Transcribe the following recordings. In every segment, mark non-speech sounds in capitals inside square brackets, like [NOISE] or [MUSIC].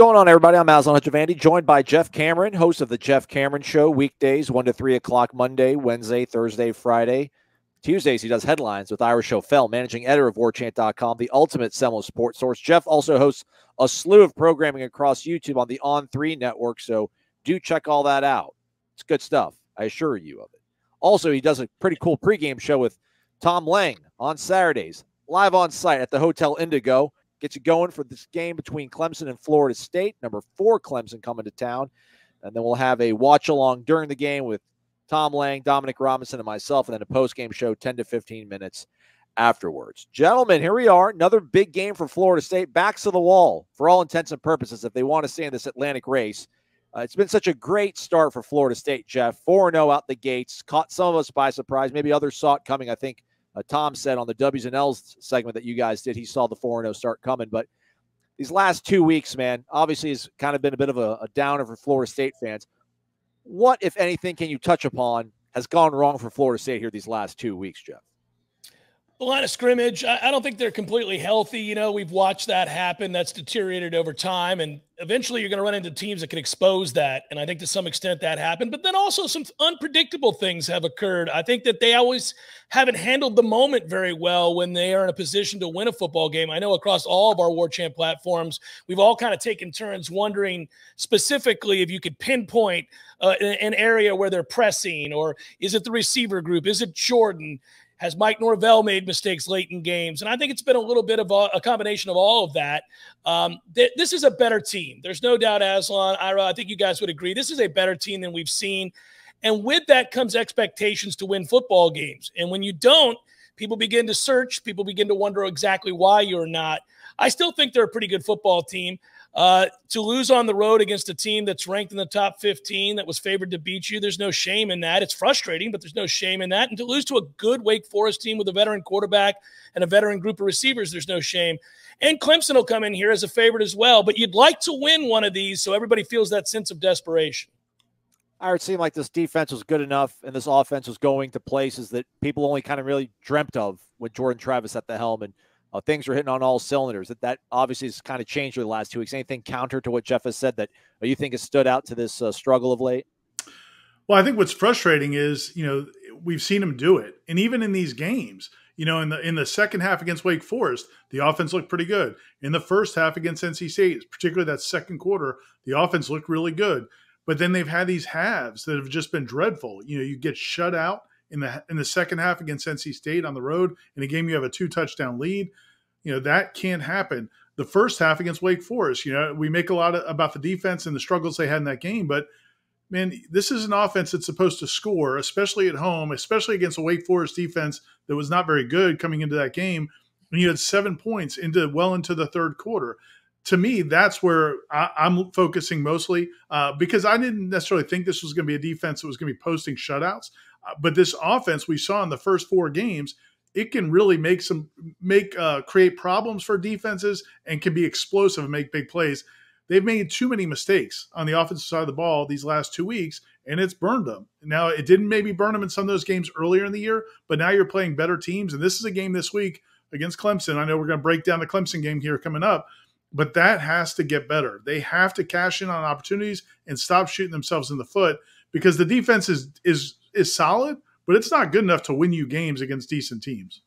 going on, everybody? I'm Aslan Hutchavandi, joined by Jeff Cameron, host of the Jeff Cameron Show, weekdays, 1 to 3 o'clock Monday, Wednesday, Thursday, Friday. Tuesdays, he does headlines with Ira Schoffel, managing editor of WarChant.com, the ultimate Seminole sports source. Jeff also hosts a slew of programming across YouTube on the On3 network, so do check all that out. It's good stuff. I assure you of it. Also, he does a pretty cool pregame show with Tom Lang on Saturdays, live on site at the Hotel Indigo. Get you going for this game between Clemson and Florida State. Number four, Clemson coming to town. And then we'll have a watch along during the game with Tom Lang, Dominic Robinson, and myself, and then a post game show 10 to 15 minutes afterwards. Gentlemen, here we are. Another big game for Florida State. Backs to the wall for all intents and purposes if they want to stay in this Atlantic race. Uh, it's been such a great start for Florida State, Jeff. 4 0 out the gates. Caught some of us by surprise. Maybe others saw it coming. I think uh, Tom said on the W's and L's segment that you guys did, he saw the 4 0 start coming. But these last two weeks, man, obviously has kind of been a bit of a, a downer for Florida State fans. What, if anything, can you touch upon has gone wrong for Florida State here these last two weeks, Jeff? The line of scrimmage, I, I don't think they're completely healthy. You know, we've watched that happen. That's deteriorated over time. And eventually you're going to run into teams that can expose that. And I think to some extent that happened. But then also some unpredictable things have occurred. I think that they always haven't handled the moment very well when they are in a position to win a football game. I know across all of our War Chant platforms, we've all kind of taken turns wondering specifically if you could pinpoint uh, an area where they're pressing, or is it the receiver group? Is it Jordan? Has Mike Norvell made mistakes late in games? And I think it's been a little bit of a, a combination of all of that. Um, th- this is a better team. There's no doubt, Aslan, Ira, I think you guys would agree. This is a better team than we've seen. And with that comes expectations to win football games. And when you don't, people begin to search, people begin to wonder exactly why you're not. I still think they're a pretty good football team. Uh, to lose on the road against a team that's ranked in the top 15 that was favored to beat you, there's no shame in that. It's frustrating, but there's no shame in that. And to lose to a good Wake Forest team with a veteran quarterback and a veteran group of receivers, there's no shame. And Clemson will come in here as a favorite as well. But you'd like to win one of these so everybody feels that sense of desperation. I would seem like this defense was good enough and this offense was going to places that people only kind of really dreamt of with Jordan Travis at the helm. And uh, things are hitting on all cylinders. That that obviously has kind of changed over the last two weeks. Anything counter to what Jeff has said that uh, you think has stood out to this uh, struggle of late? Well, I think what's frustrating is you know we've seen him do it, and even in these games, you know, in the in the second half against Wake Forest, the offense looked pretty good. In the first half against NC State, particularly that second quarter, the offense looked really good. But then they've had these halves that have just been dreadful. You know, you get shut out in the in the second half against NC State on the road in a game you have a two touchdown lead. You know that can't happen. The first half against Wake Forest, you know, we make a lot of, about the defense and the struggles they had in that game, but man, this is an offense that's supposed to score, especially at home, especially against a Wake Forest defense that was not very good coming into that game. And you had seven points into well into the third quarter. To me, that's where I, am focusing mostly uh, because I didn't necessarily think this was going to be a defense that was going to be posting shutouts. Uh, but this offense we saw in the first four games, it can really make some make uh, create problems for defenses and can be explosive and make big plays. They've made too many mistakes on the offensive side of the ball these last two weeks, and it's burned them. Now it didn't maybe burn them in some of those games earlier in the year, but now you're playing better teams, and this is a game this week against Clemson. I know we're going to break down the Clemson game here coming up, but that has to get better. They have to cash in on opportunities and stop shooting themselves in the foot because the defense is is is solid, but it's not good enough to win you games against decent teams.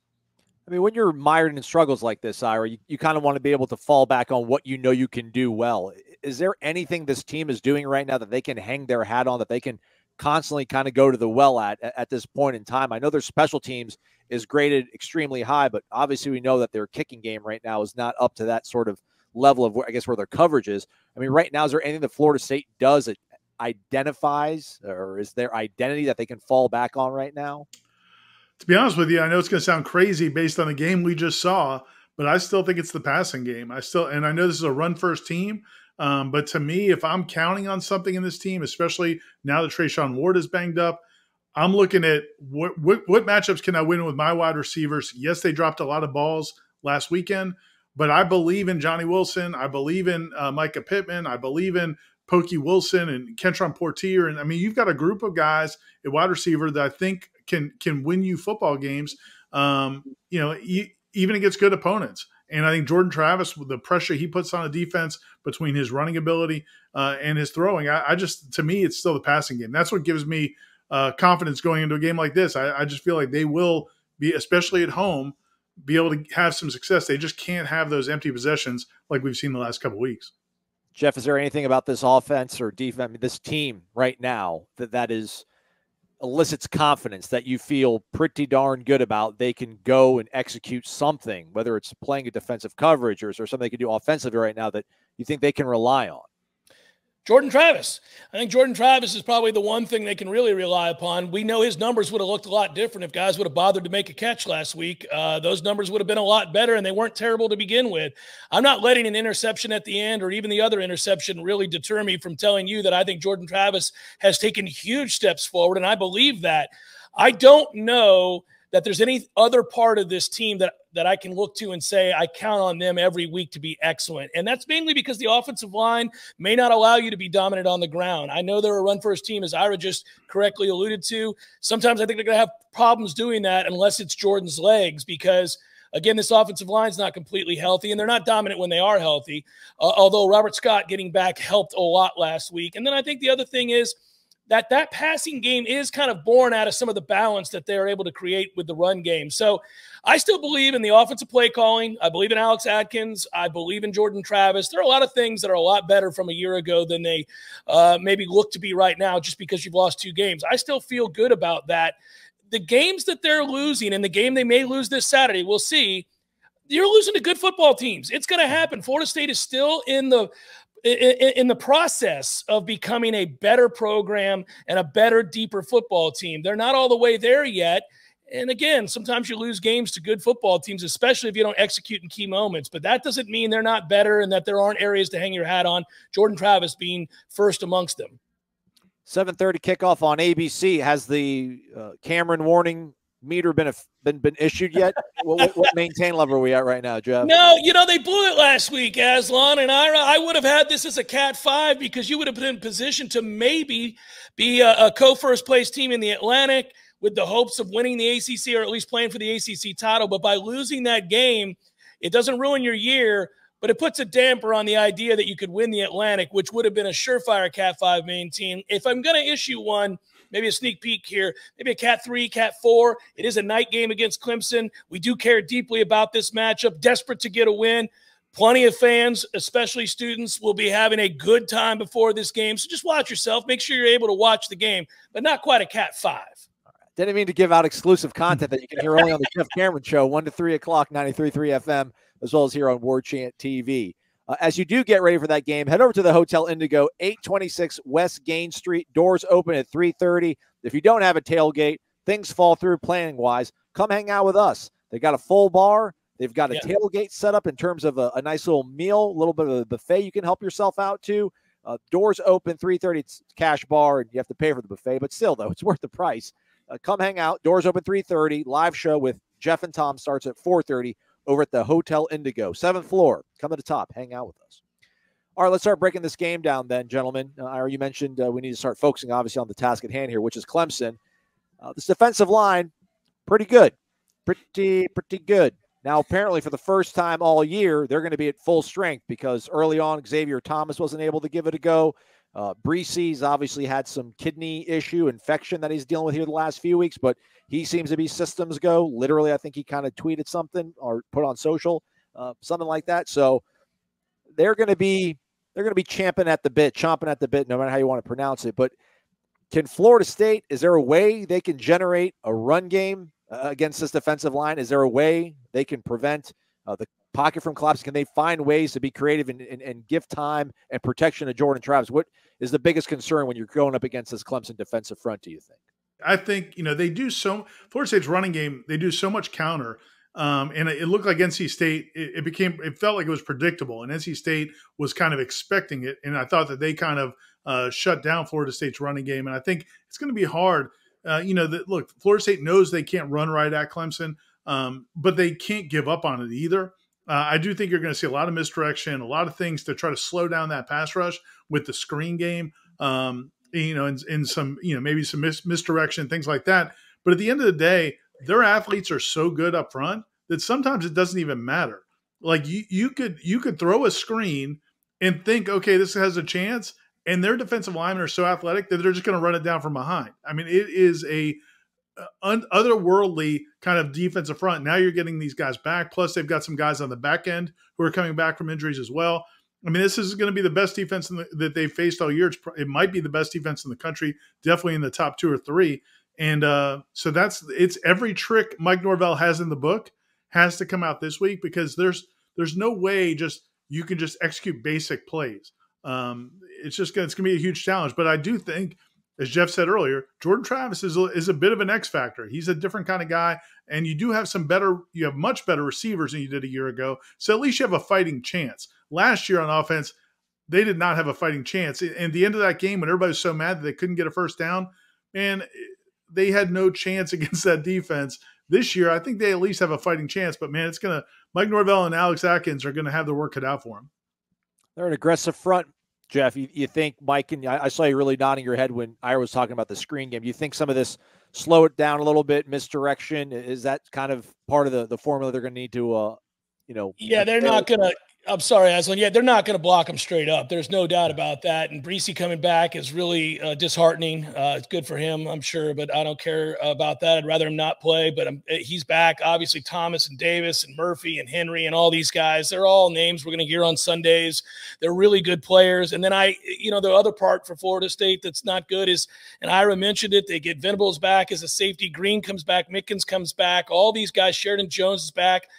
I mean, when you're mired in struggles like this, Ira, you, you kind of want to be able to fall back on what you know you can do well. Is there anything this team is doing right now that they can hang their hat on, that they can constantly kind of go to the well at at this point in time? I know their special teams is graded extremely high, but obviously we know that their kicking game right now is not up to that sort of level of, I guess, where their coverage is. I mean, right now, is there anything that Florida State does at identifies or is their identity that they can fall back on right now? To be honest with you, I know it's going to sound crazy based on the game we just saw, but I still think it's the passing game. I still, and I know this is a run first team, um, but to me, if I'm counting on something in this team, especially now that Treshaun Ward is banged up, I'm looking at what, what, what matchups can I win with my wide receivers. Yes, they dropped a lot of balls last weekend, but I believe in Johnny Wilson. I believe in uh, Mycah Pittman. I believe in Pokey Wilson and Kentron Poitier. And I mean, you've got a group of guys at wide receiver that I think can can win you football games. Um, you know, e- even against good opponents. And I think Jordan Travis, with the pressure he puts on a defense between his running ability uh, and his throwing, I, I, just, to me, it's still the passing game. That's what gives me uh, confidence going into a game like this. I, I, just feel like they will be, especially at home, be able to have some success. They just can't have those empty possessions like we've seen the last couple weeks. Jeff, is there anything about this offense or defense, I mean, this team right now that that is elicits confidence that you feel pretty darn good about? They can go and execute something, whether it's playing a defensive coverage or, or something they can do offensively right now that you think they can rely on. Jordan Travis. I think Jordan Travis is probably the one thing they can really rely upon. We know his numbers would have looked a lot different if guys would have bothered to make a catch last week. Uh, those numbers would have been a lot better, and they weren't terrible to begin with. I'm not letting an interception at the end or even the other interception really deter me from telling you that I think Jordan Travis has taken huge steps forward, and I believe that. I don't know that there's any other part of this team that that I can look to and say I count on them every week to be excellent. And that's mainly because the offensive line may not allow you to be dominant on the ground. I know they're a run first team, as Ira just correctly alluded to. Sometimes I think they're going to have problems doing that unless it's Jordan's legs because. Again, this offensive line is not completely healthy, and they're not dominant when they are healthy. Uh, although Robert Scott getting back helped a lot last week. And then I think the other thing is that that passing game is kind of born out of some of the balance that they're able to create with the run game. So I still believe in the offensive play calling. I believe in Alex Atkins. I believe in Jordan Travis. There are a lot of things that are a lot better from a year ago than they uh, maybe look to be right now just because you've lost two games. I still feel good about that. The games that they're losing and the game they may lose this Saturday, we'll see. You're losing to good football teams. It's going to happen. Florida State is still in the in, the process of becoming a better program and a better, deeper football team. They're not all the way there yet. And again, sometimes you lose games to good football teams, especially if you don't execute in key moments. But that doesn't mean they're not better and that there aren't areas to hang your hat on. Jordan Travis being first amongst them. 7:30 kickoff on ABC. Has the uh, Cameron warning meter been a, been been issued yet? [LAUGHS] what, what, maintain level are we at right now, Jeff? No, you know they blew it last week, Aslan and Ira. I would have had this as a Cat Five because you would have been in position to maybe be a, a co-first place team in the Atlantic with the hopes of winning the ACC or at least playing for the ACC title. But by losing that game, it doesn't ruin your year. But it puts a damper on the idea that you could win the Atlantic, which would have been a surefire Cat 5 main team. If I'm going to issue one, maybe a sneak peek here, maybe a cat three, cat four. It is a night game against Clemson. We do care deeply about this matchup, desperate to get a win. Plenty of fans, especially students, will be having a good time before this game. So just watch yourself. Make sure you're able to watch the game, but not quite a cat five. Didn't mean to give out exclusive content that you can hear only on the Jeff Cameron Show, 1 to 3 o'clock, 93.3 FM, as well as here on War Chant TV. Uh, as you do get ready for that game, head over to the Hotel Indigo, 826 West Gaines Street. Doors open at 3:30. If you don't have a tailgate, things fall through planning wise. Come hang out with us. They got a full bar. They've got a yeah. tailgate set up in terms of a, a, nice little meal, a little bit of a buffet you can help yourself out to. Uh, doors open 3:30. It's cash bar, and you have to pay for the buffet, but still, though, [LAUGHS] it's worth the price. Uh, come hang out. Doors open 3:30. Live show with Jeff and Tom starts at 4:30 over at the Hotel Indigo, seventh floor. Come to the top, hang out with us. All right, let's start breaking this game down then, gentlemen. Uh, you mentioned uh, we need to start focusing, obviously, on the task at hand here, which is Clemson. Uh, this defensive line, pretty good. Pretty, pretty good. Now, apparently, for the first time all year, they're going to be at full strength because early on, Xavier Thomas wasn't able to give it a go. Uh, Bresee's obviously had some kidney issue, infection that he's dealing with here the last few weeks, but he seems to be systems go. Literally, I think he kind of tweeted something or put on social, uh, something like that. So they're going to be they're going to be champing at the bit, chomping at the bit, no matter how you want to pronounce it. But can Florida State? Is there a way they can generate a run game uh, against this defensive line? Is there a way they can prevent uh, the pocket from collapsing? Can they find ways to be creative and, and, and give time and protection to Jordan Travis? What is the biggest concern when you're going up against this Clemson defensive front? Do you think? I think you know they do so. Florida State's running game they do so much counter, um, and it looked like NC State. It, it, became it felt like it was predictable, and NC State was kind of expecting it. And I thought that they kind of uh, shut down Florida State's running game, and I think it's going to be hard. Uh, you know that look, Florida State knows they can't run right at Clemson, um, but they can't give up on it either. Uh, I do think you're going to see a lot of misdirection, a lot of things to try to slow down that pass rush with the screen game. Um, you know, in, some, you know, maybe some mis- misdirection, things like that. But at the end of the day, their athletes are so good up front that sometimes it doesn't even matter. Like you, you could you could throw a screen and think, okay, this has a chance, and their defensive linemen are so athletic that they're just going to run it down from behind. I mean, it is a un- otherworldly kind of defensive front. Now you're getting these guys back. Plus, they've got some guys on the back end who are coming back from injuries as well. I mean, this is going to be the best defense the, that they've faced all year. it might be the best defense in the country, definitely in the top two or three. And uh, so that's it's every trick Mike Norvell has in the book has to come out this week because there's there's no way just you can just execute basic plays. Um, it's just gonna, it's going to be a huge challenge. But I do think, as Jeff said earlier, Jordan Travis is a, is a bit of an X factor. He's a different kind of guy, and you do have some better, you have much better receivers than you did a year ago. So at least you have a fighting chance. Last year on offense, they did not have a fighting chance. And the end of that game, when everybody was so mad that they couldn't get a first down, man, eh, they had no chance [LAUGHS] against that defense. This year, I think they at least have a fighting chance. But man, it's gonna Mike Norvell and Alex Atkins are gonna have their work cut out for them. They're an aggressive front, Jeff. You, you think Mike and I, saw you really nodding your head when Ira was talking about the screen game. You think some of this slow it down a little bit, misdirection is that kind of part of the the formula they're going to need to, uh, you know? Yeah, they're not going to I'm sorry, Aslan. Yeah, they're not going to block him straight up. There's no doubt about that. And Bresee coming back is really uh, disheartening. Uh, it's good for him, I'm sure, but I don't care about that. I'd rather him not play. But I'm, eh, he's back. Obviously, Thomas and Davis and Murphy and Henry and all these guys. They're all names we're going to hear on Sundays. They're really good players. And then I, you know, the other part for Florida State that's not good is, and Ira mentioned it. They get Venables back as a safety. Green comes back. Mickens comes back. All these guys. Sheridan Jones is back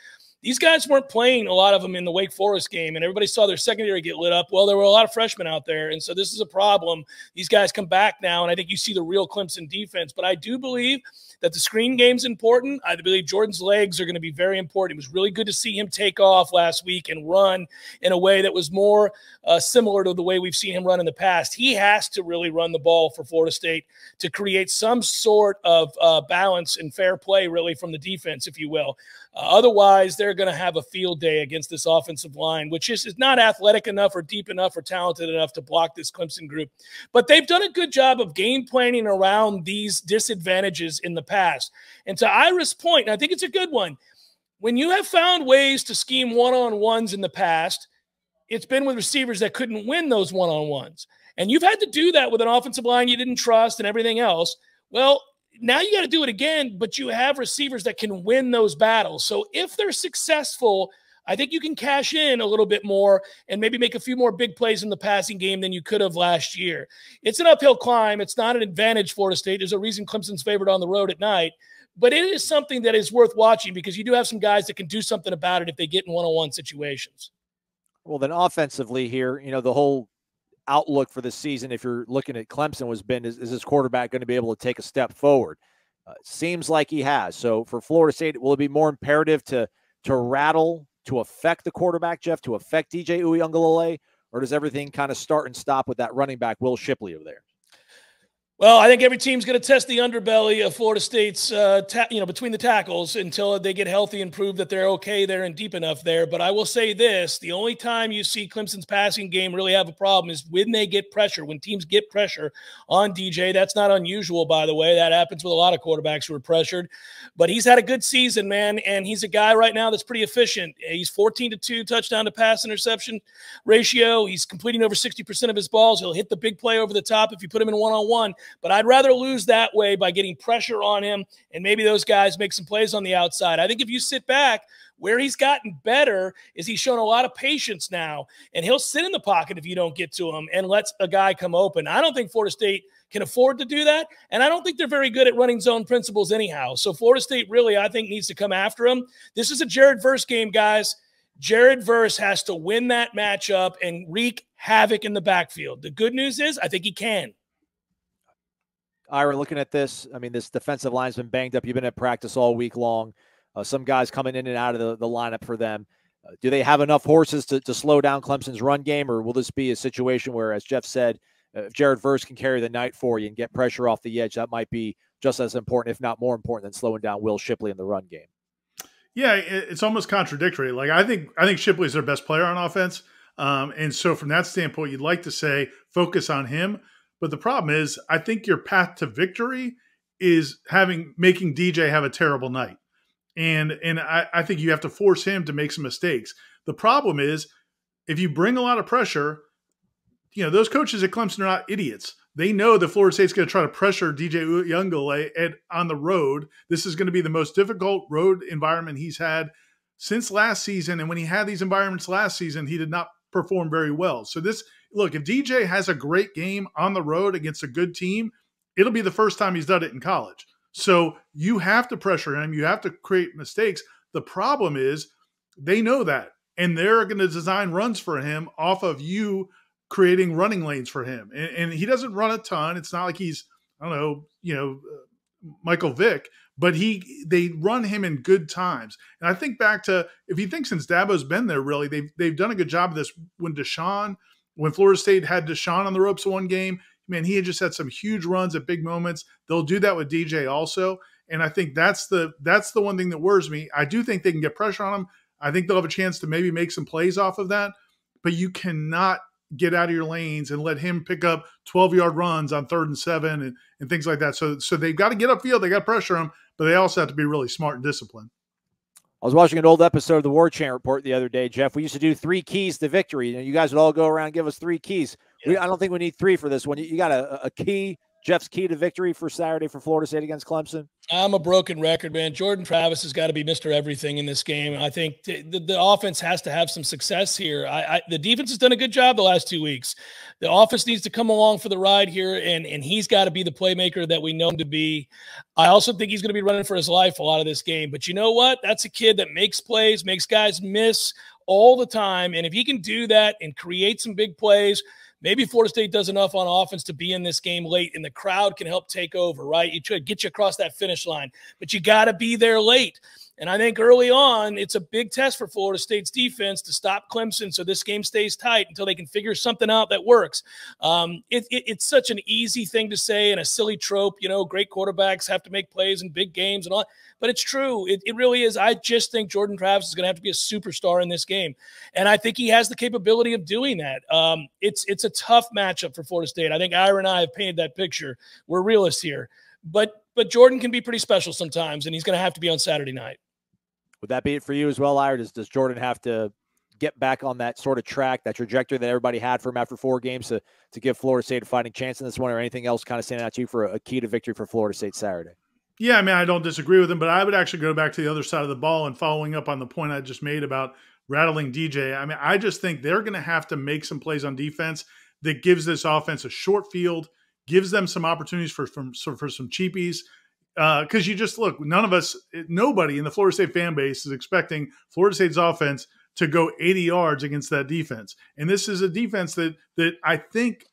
these guys weren't playing a lot of them in the Wake Forest game, and everybody saw their secondary get lit up. Well, there were a lot of freshmen out there, and so this is a problem. These guys come back now, and I think you see the real Clemson defense. But I do believe that the screen game's important. I believe Jordan's legs are going to be very important. It was really good to see him take off last week and run in a way that was more uh, similar to the way we've seen him run in the past. He has to really run the ball for Florida State to create some sort of uh, balance and fair play, really, from the defense, if you will. Otherwise, they're going to have a field day against this offensive line, which is, is not athletic enough or deep enough or talented enough to block this Clemson group. But they've done a good job of game planning around these disadvantages in the past. And to Ira's point, I think it's a good one. When you have found ways to scheme one on ones in the past, it's been with receivers that couldn't win those one on ones. And you've had to do that with an offensive line you didn't trust and everything else. Well, now you got to do it again, but you have receivers that can win those battles. So if they're successful, I think you can cash in a little bit more and maybe make a few more big plays in the passing game than you could have last year. It's an uphill climb. It's not an advantage Florida State. There's a reason Clemson's favored on the road at night, but it is something that is worth watching because you do have some guys that can do something about it if they get in one-on-one situations. Well, then offensively here, you know, the whole outlook for the season, if you're looking at Clemson, was been is, is this quarterback going to be able to take a step forward? Uh, seems like he has. So for Florida State, will it be more imperative to to rattle to affect the quarterback, Jeff, to affect DJ Uiagalelei, or does everything kind of start and stop with that running back Will Shipley over there? Well, I think every team's going to test the underbelly of Florida State's, uh, you know, between the tackles until they get healthy and prove that they're okay there and deep enough there. But I will say this: the only time you see Clemson's passing game really have a problem is when they get pressure. When teams get pressure on DJ, that's not unusual, by the way. That happens with a lot of quarterbacks who are pressured. But he's had a good season, man, and he's a guy right now that's pretty efficient. He's 14 to two touchdown to pass interception ratio. He's completing over 60 percent of his balls. He'll hit the big play over the top if you put him in one on one. But I'd rather lose that way by getting pressure on him and maybe those guys make some plays on the outside. I think if you sit back, where he's gotten better is he's shown a lot of patience now, and he'll sit in the pocket if you don't get to him and lets a guy come open. I don't think Florida State can afford to do that, and I don't think they're very good at running zone principles anyhow. So Florida State really, I think, needs to come after him. This is a Jared Verse game, guys. Jared Verse has to win that matchup and wreak havoc in the backfield. The good news is, I think he can. Ira, looking at this, I mean, this defensive line's been banged up. You've been at practice all week long. Uh, some guys coming in and out of the, the lineup for them. Uh, do they have enough horses to, to slow down Clemson's run game, or will this be a situation where, as Jeff said, uh, if Jared Verse can carry the night for you and get pressure off the edge, that might be just as important, if not more important, than slowing down Will Shipley in the run game? Yeah, it's almost contradictory. Like I think I think Shipley's their best player on offense, um, and so from that standpoint, you'd like to say focus on him. But the problem is, I think your path to victory is having making DJ have a terrible night. And and I, I think you have to force him to make some mistakes. The problem is if you bring a lot of pressure, you know, those coaches at Clemson are not idiots. They know that Florida State's going to try to pressure DJ Uiagalelei at, on the road. This is going to be the most difficult road environment he's had since last season. And when he had these environments last season, he did not perform very well. So this look, if DJ has a great game on the road against a good team, it'll be the first time he's done it in college. So you have to pressure him. You have to create mistakes. The problem is they know that, and they're going to design runs for him off of you creating running lanes for him. And, and, he doesn't run a ton. It's not like he's I don't know, you know, uh, Michael Vick, but he they run him in good times. And I think back to if you think since Dabo's been there, really they've they've done a good job of this. When Deshaun, when Florida State had Deshaun on the ropes one game, man, he had just had some huge runs at big moments. They'll do that with DJ also. And I think that's the that's the one thing that worries me. I do think they can get pressure on him. I think they'll have a chance to maybe make some plays off of that, but you cannot get out of your lanes and let him pick up 12 yard runs on third and seven and, and things like that. So so they've got to get upfield, they got to pressure him, but they also have to be really smart and disciplined. I was watching an old episode of the War Chant Report the other day, Jeff. We used to do three keys to victory. You, know, you guys would all go around and give us three keys. Yeah. We, I don't think we need three for this one. You, you got a, a key Jeff's key to victory for Saturday for Florida State against Clemson? I'm a broken record, man. Jordan Travis has got to be Mr. Everything in this game. I think the, the offense has to have some success here. I, I, the defense has done a good job the last two weeks. The offense needs to come along for the ride here, and, and he's got to be the playmaker that we know him to be. I also think he's going to be running for his life a lot of this game. But you know what? That's a kid that makes plays, makes guys miss all the time. And if he can do that and create some big plays – maybe Florida State does enough on offense to be in this game late, and the crowd can help take over, right? You try to get you across that finish line, but you got to be there late. And I think early on, it's a big test for Florida State's defense to stop Clemson so this game stays tight until they can figure something out that works. Um, it, it, it's such an easy thing to say and a silly trope. You know, great quarterbacks have to make plays in big games and all, but it's true. It, it really is. I just think Jordan Travis is going to have to be a superstar in this game. And I think he has the capability of doing that. Um, it's, it's a tough matchup for Florida State. I think Ira and I have painted that picture. We're realists here. But but Jordan can be pretty special sometimes, and he's going to have to be on Saturday night. Would that be it for you as well, Ira? Does, does Jordan have to get back on that sort of track, that trajectory that everybody had for him after four games to, to give Florida State a fighting chance in this one, or anything else kind of standing out to you for a, a key to victory for Florida State Saturday? Yeah, I mean, I don't disagree with him, but I would actually go back to the other side of the ball and following up on the point I just made about rattling DJ. I mean, I just think they're going to have to make some plays on defense that gives this offense a short field, gives them some opportunities for for, for some cheapies, because uh, you just look, none of us, nobody in the Florida State fan base is expecting Florida State's offense to go 80 yards against that defense. And this is a defense that that I think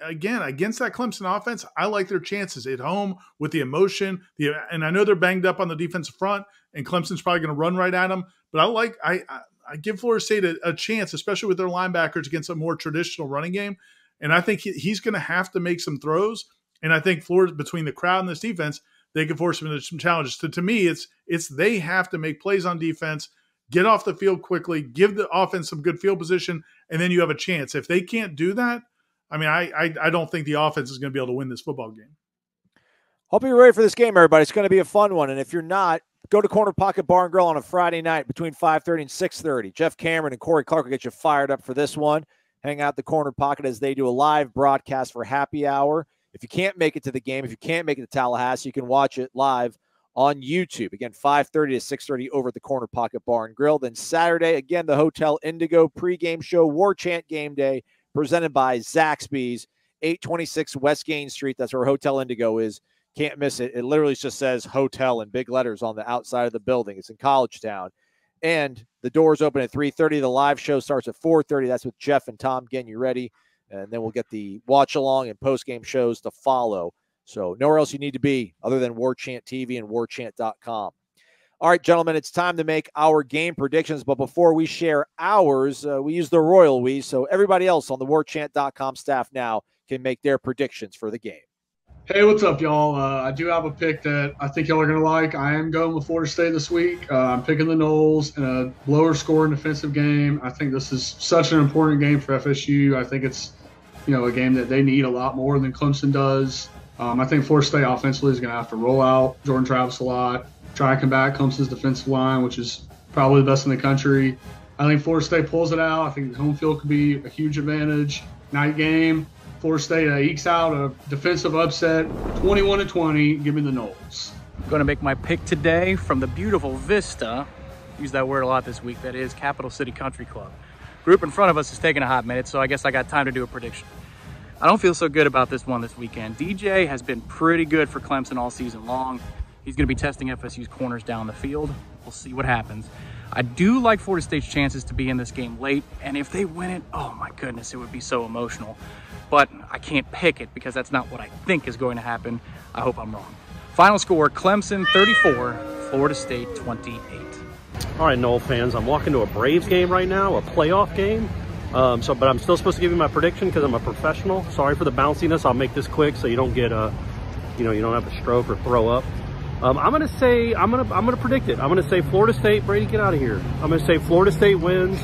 again against that Clemson offense, I like their chances at home with the emotion. The and I know they're banged up on the defensive front, and Clemson's probably going to run right at them. But I like I I, I give Florida State a, a, chance, especially with their linebackers against a more traditional running game. And I think he, he's going to have to make some throws. And I think Florida between the crowd and this defense, they can force him into some challenges. So to me, it's it's they have to make plays on defense, get off the field quickly, give the offense some good field position, and then you have a chance. If they can't do that, I mean, I I, I don't think the offense is going to be able to win this football game. Hope you're ready for this game, everybody. It's going to be a fun one, and if you're not, go to Corner Pocket Bar and Grill on a Friday night between 5:30 and 6:30. Jeff Cameron and Corey Clark will get you fired up for this one. Hang out the Corner Pocket as they do a live broadcast for happy hour. If you can't make it to the game, if you can't make it to Tallahassee, you can watch it live on YouTube. Again, 5:30 to 6:30 over at the Corner Pocket Bar and Grill. Then Saturday, again, the Hotel Indigo pregame show, War Chant Game Day, presented by Zaxby's, 826 West Gaines Street. That's where Hotel Indigo is. Can't miss it. It literally just says hotel in big letters on the outside of the building. It's in College Town. And the doors open at 3:30. The live show starts at 4:30. That's with Jeff and Tom getting you ready and then we'll get the watch along and post game shows to follow. So nowhere else you need to be other than War Chant TV and warchant.com. All right, gentlemen, it's time to make our game predictions. But before we share ours, uh, we use the royal we. So everybody else on the warchant.com staff now can make their predictions for the game. Hey, what's up, y'all? Uh, I do have a pick that I think y'all are going to like. I am going with Florida State this week. Uh, I'm picking the Noles in a lower scoring defensive game. I think this is such an important game for FSU. I think it's you know, a game that they need a lot more than Clemson does. Um, I think Florida State offensively is going to have to roll out Jordan Travis a lot, try and combat Clemson's defensive line, which is probably the best in the country. I think Florida State pulls it out. I think the home field could be a huge advantage. Night game, Florida State uh, ekes out a defensive upset, 21 to 20. Give me the Noles. Going to make my pick today from the beautiful Vista. Use that word a lot this week. That is Capital City Country Club. Group in front of us is taking a hot minute, so I guess I got time to do a prediction. I don't feel so good about this one this weekend. DJ has been pretty good for Clemson all season long. He's going to be testing FSU's corners down the field. We'll see what happens. I do like Florida State's chances to be in this game late, and if they win it, oh my goodness, it would be so emotional. But I can't pick it because that's not what I think is going to happen. I hope I'm wrong. Final score Clemson 34, Florida State 28. All right, Nole fans, I'm walking to a Braves game right now, a playoff game. Um, so, but I'm still supposed to give you my prediction because I'm a professional. Sorry for the bounciness. I'll make this quick so you don't get a, you know, you don't have a stroke or throw up. Um, I'm gonna say I'm gonna I'm gonna predict it. I'm gonna say Florida State. Brady, get out of here. I'm gonna say Florida State wins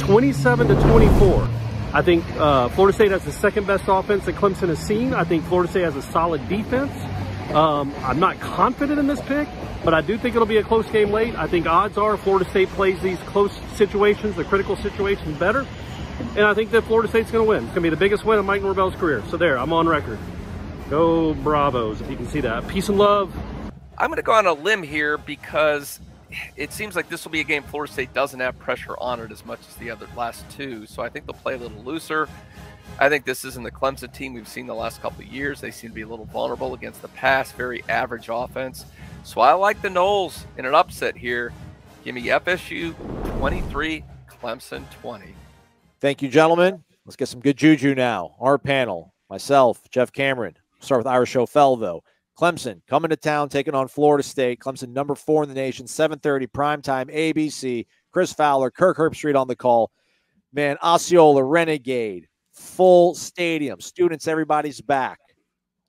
27 to 24. I think uh, Florida State has the second best offense that Clemson has seen. I think Florida State has a solid defense. Um, I'm not confident in this pick, but I do think it'll be a close game late. I think odds are Florida State plays these close situations, the critical situations better. And I think that Florida State's going to win. It's going to be the biggest win of Mike Norvell's career. So there, I'm on record. Go Bravos, if you can see that. Peace and love. I'm going to go on a limb here because it seems like this will be a game Florida State doesn't have pressure on it as much as the other last two. So I think they'll play a little looser. I think this isn't the Clemson team we've seen the last couple of years. They seem to be a little vulnerable against the pass, very average offense. So I like the Noles in an upset here. Give me FSU 23, Clemson 20. Thank you, gentlemen. Let's get some good juju now. Our panel, myself, Jeff Cameron. Start with Ira Schoffel, though. Clemson coming to town, taking on Florida State. Clemson number four in the nation, 7:30 primetime ABC. Chris Fowler, Kirk Herbstreit on the call. Man, Osceola, Renegade, full stadium. Students, everybody's back.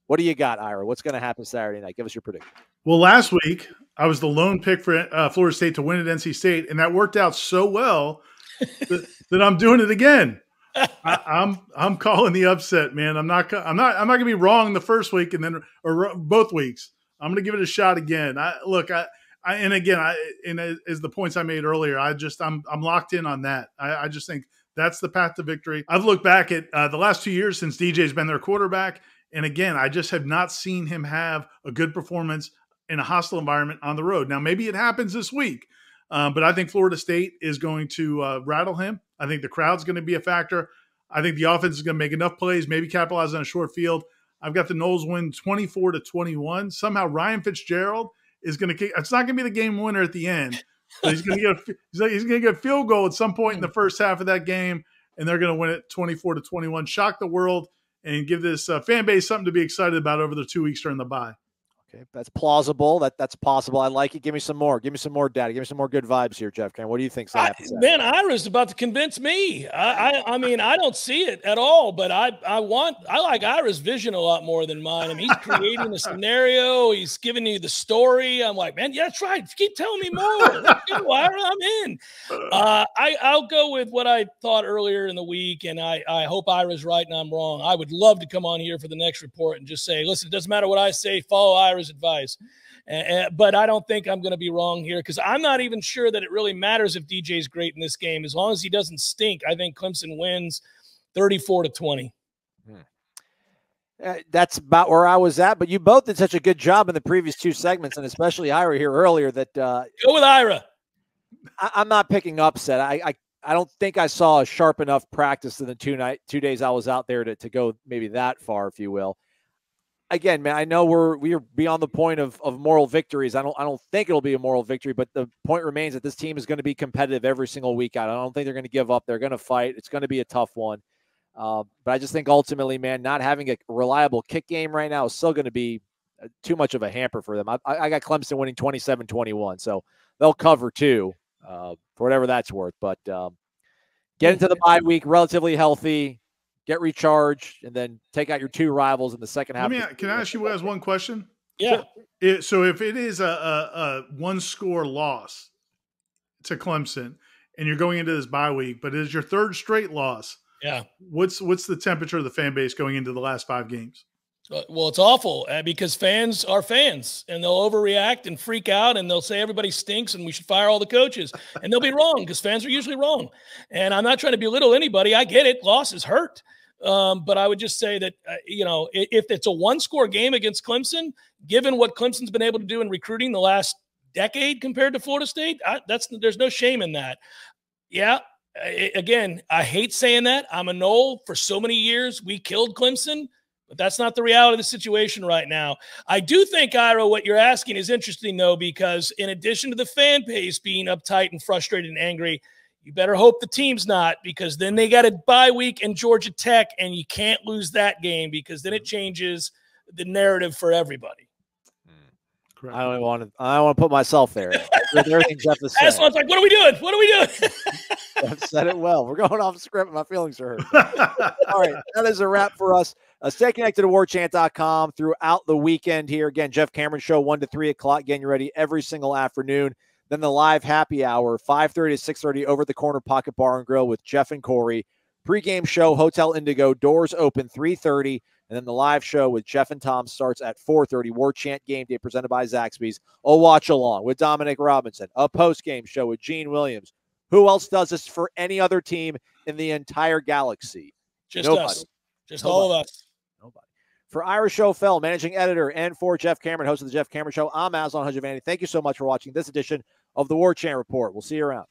What do you got, Ira? What's going to happen Saturday night? Give us your prediction. Well, last week I was the lone pick for uh, Florida State to win at NC State, and that worked out so well [LAUGHS] that, that, I'm doing it again. I, am I'm, I'm calling the upset, man. I'm not I'm not I'm not gonna be wrong the first week and then or both weeks. I'm gonna give it a shot again. I look I. I, and again, I and as the points I made earlier, I just I'm I'm locked in on that. I, I just think that's the path to victory. I've looked back at uh, the last two years since DJ's been their quarterback. And again, I just have not seen him have a good performance in a hostile environment on the road. Now, maybe it happens this week, um, but I think Florida State is going to uh, rattle him. I think the crowd's going to be a factor. I think the offense is going to make enough plays, maybe capitalize on a short field. I've got the Noles win 24 to 21. Somehow Ryan Fitzgerald is going to kick. It's not going to be the game winner at the end, he's going to get a, he's, going to get a field goal at some point in the first half of that game, and they're going to win it 24 to 21. Shock the world and give this uh, fan base something to be excited about over the two weeks during the bye. Okay, that's plausible. That that's possible. I like it. Give me some more. Give me some more data. Give me some more good vibes here, Jeff. Ken, what do you think? I, man, Ira's about to convince me. I, I, I mean, I don't see it at all, but I I want I like Ira's vision a lot more than mine. I mean, he's creating the scenario. He's giving you the story. I'm like, man, yeah, that's right. Keep telling me more. Go, Ira, I'm in. Uh, I I'll go with what I thought earlier in the week, and I I hope Ira's right and I'm wrong. I would love to come on here for the next report and just say, listen, it doesn't matter what I say. Follow Ira advice. Uh, but I don't think I'm going to be wrong here because I'm not even sure that it really matters if DJ's great in this game. As long as he doesn't stink, I think Clemson wins 34 to 20. Hmm. Uh, that's about where I was at, but you both did such a good job in the previous two segments, and especially Ira here earlier. That uh, go with Ira. I, am not picking upset. I, I I don't think I saw a sharp enough practice in the two night two days I was out there to to go maybe that far, if you will again, man, I know we're we are beyond the point of, of moral victories. I don't I don't think it'll be a moral victory, but the point remains that this team is going to be competitive every single week out. I don't think they're going to give up. They're going to fight. It's going to be a tough one. Uh, but I just think ultimately, man, not having a reliable kick game right now is still going to be uh, too much of a hamper for them. I, I got Clemson winning 27 21, so they'll cover too uh, for whatever that's worth. But um, get into the bye week relatively healthy get recharged, and then take out your two rivals in the second half. Let me, can I ask you guys one question? Yeah. It, so if it is a, a, a, one score loss to Clemson, and you're going into this bye week, but it is your third straight loss. Yeah. What's what's the temperature of the fan base going into the last five games? Well, it's awful uh, because fans are fans and they'll overreact and freak out and they'll say everybody stinks and we should fire all the coaches. And they'll be wrong because fans are usually wrong. And I'm not trying to belittle anybody. I get it. Losses hurt. Um, but I would just say that, uh, you know, if, it's a one score game against Clemson, given what Clemson's been able to do in recruiting the last decade compared to Florida State, I, that's there's no shame in that. Yeah. I, again, I hate saying that. I'm a Nole for so many years. We killed Clemson but that's not the reality of the situation right now. I do think, Ira, what you're asking is interesting, though, because in addition to the fan base being uptight and frustrated and angry, you better hope the team's not, because then they got a bye week in Georgia Tech, and you can't lose that game because then it mm-hmm. changes the narrative for everybody. Hmm. Correct. I don't want to. I don't want to put myself there. Everything Jeff is [LAUGHS] saying. That's like, what are we doing? What are we doing? [LAUGHS] I've said it well. We're going off script. My feelings are hurt. [LAUGHS] All right, that is a wrap for us. Uh, stay connected to warchant.com throughout the weekend here. Again, Jeff Cameron Show, 1 to 3 o'clock. Getting you ready every single afternoon. Then the live happy hour, 5.30 to 6.30 over the corner pocket bar and grill with Jeff and Corey. Pre-game show, Hotel Indigo, doors open 3.30. And then the live show with Jeff and Tom starts at 4.30. War Chant Game Day presented by Zaxby's. A watch along with Dominic Robinson. A post-game show with Gene Williams. Who else does this for any other team in the entire galaxy? Just Nobody. us. Just Nobody. all of us. For Ira Schoffel, managing editor, and for Jeff Cameron, host of the Jeff Cameron Show, I'm Aslan Hajavani. Thank you so much for watching this edition of the War Chant Report. We'll see you around.